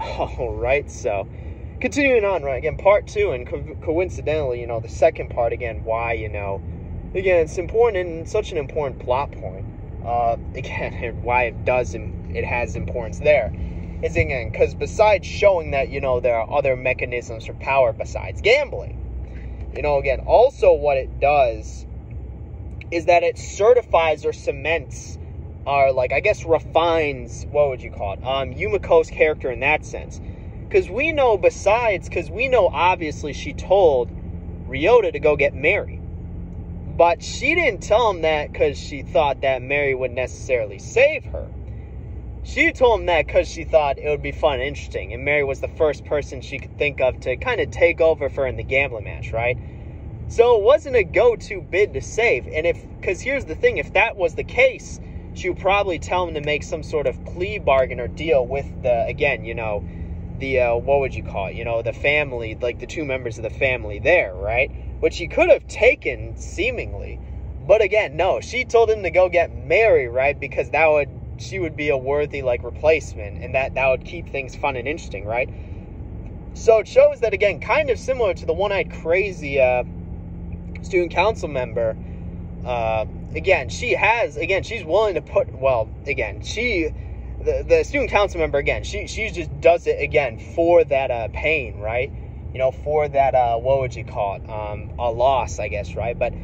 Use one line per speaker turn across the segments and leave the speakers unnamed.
All right, so continuing on, right? Again, part two, and co- coincidentally, you know, the second part again, why, you know, again, it's important and such an important plot point. Uh, again, why it does, it has importance there is again because besides showing that you know there are other mechanisms for power besides gambling, you know, again, also what it does is that it certifies or cements or like I guess refines what would you call it? Um Yumeko's character in that sense. Cause we know besides because we know obviously she told Ryota to go get Mary. But she didn't tell him that because she thought that Mary would necessarily save her. She told him that because she thought it would be fun and interesting, and Mary was the first person she could think of to kind of take over for in the gambling match, right? So it wasn't a go-to bid to save. And if, because here's the thing, if that was the case, she probably tell him to make some sort of plea bargain or deal with the, again, you know, the, uh, what would you call it? You know, the family, like the two members of the family there, right? Which he could have taken, seemingly. But again, no, she told him to go get Mary, right? Because that would, she would be a worthy, like, replacement. And that, that would keep things fun and interesting, right? So it shows that, again, kind of similar to the one-eyed crazy, uh, student council member, uh, again, she has, again, she's willing to put, well, again, she, the, the student council member, again, she, she just does it, again, for that uh, pain, right? You know, for that, uh, what would you call it? Um, a loss, I guess, right? But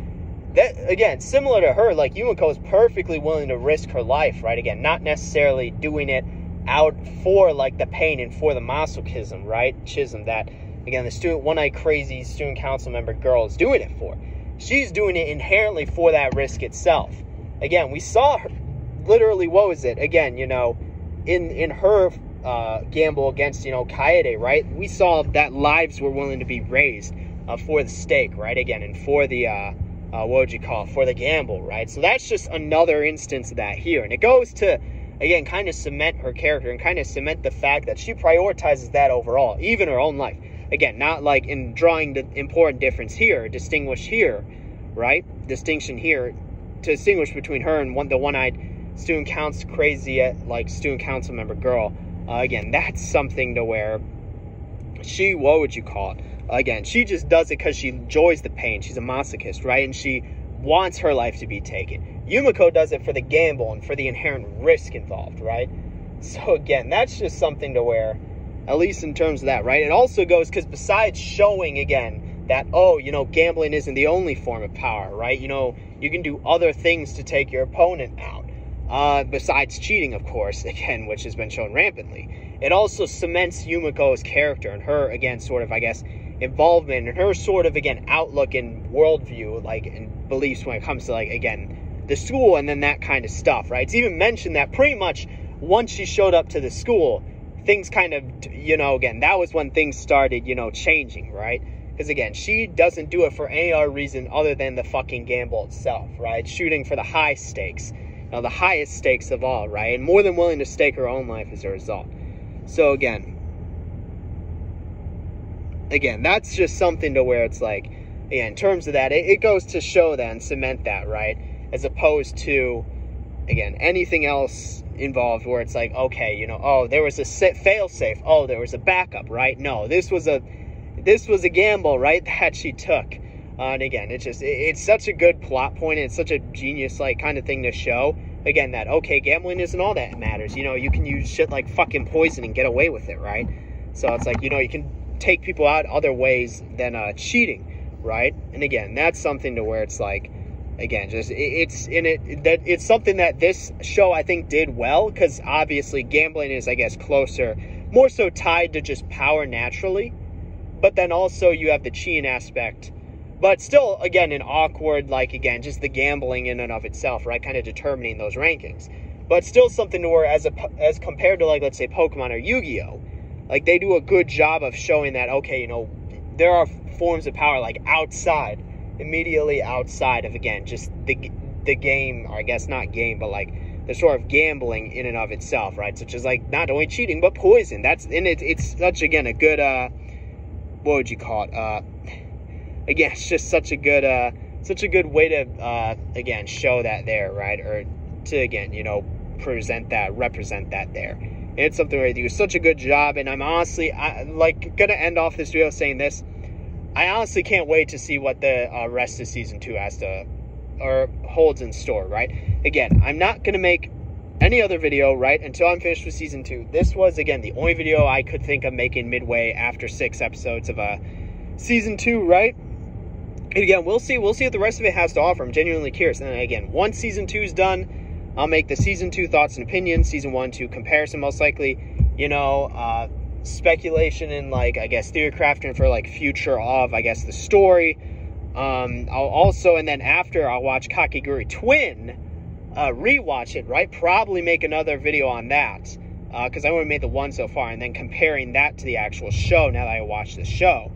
that, again, similar to her, like, Yumeko is perfectly willing to risk her life, right? Again, not necessarily doing it out for, like, the pain and for the masochism, right? Chism that again, the student one-eyed crazy student council member girl is doing it for. She's doing it inherently for that risk itself. Again, we saw her literally what was it? Again, you know, in in her uh, gamble against you know Kaede, right? We saw that lives were willing to be raised uh, for the stake, right? Again, and for the uh, uh, what would you call it? For the gamble, right? So that's just another instance of that here, and it goes to again kind of cement her character and kind of cement the fact that she prioritizes that overall, even her own life again, not like in drawing the important difference here, distinguish here, right? Distinction here to distinguish between her and one the one-eyed student council crazy uh, like student council member girl. Uh, again, that's something to where she what would you call it? Again, she just does it because she enjoys the pain. She's a masochist, right? And she wants her life to be taken. Yumeko does it for the gamble and for the inherent risk involved, right? So again, that's just something to where at least in terms of that, right? It also goes because besides showing again that, oh, you know, gambling isn't the only form of power, right? You know, you can do other things to take your opponent out. Uh, besides cheating, of course, again, which has been shown rampantly. It also cements Yumeko's character and her, again, sort of, I guess, involvement and her sort of, again, outlook and worldview, like, and beliefs when it comes to, like, again, the school and then that kind of stuff, right? It's even mentioned that pretty much once she showed up to the school, things kind of, you know, again, that was when things started, you know, changing, right? Because again, she doesn't do it for any other reason other than the fucking gamble itself, right? Shooting for the high stakes, you know, the highest stakes of all, right? And more than willing to stake her own life as a result. So again, again, that's just something to where it's like, yeah, in terms of that, it, it goes to show that and cement that, right? As opposed to, again, anything else involved where it's like, okay, you know, oh, there was a fail safe. Oh, there was a backup, right? No, this was a this was a gamble, right? That she took. Uh, and again, it's just it, it's such a good plot point. And it's such a genius like kind of thing to show. Again, that okay, gambling isn't all that matters. You know, you can use shit like fucking poison and get away with it, right? So it's like you know you can take people out other ways than uh, cheating, right? And again, that's something to where it's like again just it's in it that it's something that this show i think did well because obviously gambling is i guess closer more so tied to just power naturally but then also you have the cheating aspect. But still again an awkward like again just the gambling in and of itself right kind of determining those rankings. But still something to where as a as compared to like let's say pokemon or yu-gi-oh like they do a good job of showing that okay you know there are forms of power like outside immediately outside of again just the the game or I guess not game but like the sort of gambling in and of itself right? Such as like not only cheating but poison. That's and it, it's such again a good uh what would you call it? Uh again it's just such a good uh such a good way to uh again show that there right? Or to again you know present that represent that there. It's something where they do such a good job, and I'm honestly, I, like, gonna end off this video saying this. I honestly can't wait to see what the uh, rest of season two has to or holds in store. Right? Again, I'm not gonna make any other video right until I'm finished with season two. This was again the only video I could think of making midway after six episodes of a uh, season two. Right? And again, we'll see. We'll see what the rest of it has to offer. I'm genuinely curious. And again, once season two is done, I'll make the season two thoughts and opinions, season one two comparison, most likely. You know, uh, speculation and like I guess theory crafting for like future of I guess the story. Um, I'll also and then after I'll watch Kakegurui Twin, uh, rewatch it. Right, probably make another video on that because uh, I only made the one so far, and then comparing that to the actual show. Now that I watched the show.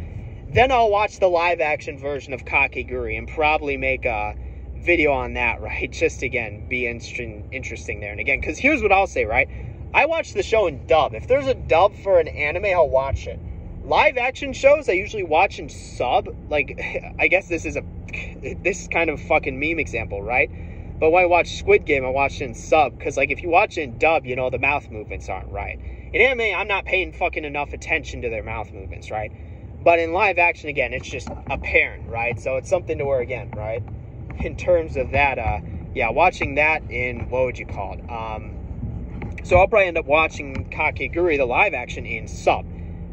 Then I'll watch the live action version of Kakegurui and probably make a video on that, right? Just again, be interesting, interesting there. And again, because here's what I'll say, right? I watch the show in dub. If there's a dub for an anime, I'll watch it. Live action shows, I usually watch in sub. Like, I guess this is a this is kind of fucking meme example, right? But when I watch Squid Game, I watch it in sub because, like, if you watch it in dub, you know the mouth movements aren't right. In anime, I'm not paying fucking enough attention to their mouth movements, right? But in live action, again, it's just apparent, right? So it's something to where, again, right? In terms of that, uh, yeah, watching that in, what would you call it? Um, so I'll probably end up watching Kakegurui, the live action, in sub.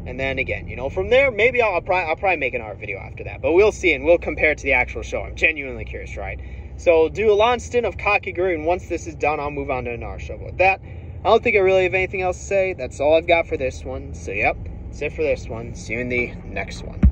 And then again, you know, from there, maybe I'll, I'll, probably, I'll probably make an art video after that. But we'll see, and we'll compare it to the actual show. I'm genuinely curious, right? So do a long stint of Kakegurui, and once this is done, I'll move on to an art show. But with that, I don't think I really have anything else to say. That's all I've got for this one. So, yep. That's it for this one. See you in the next one.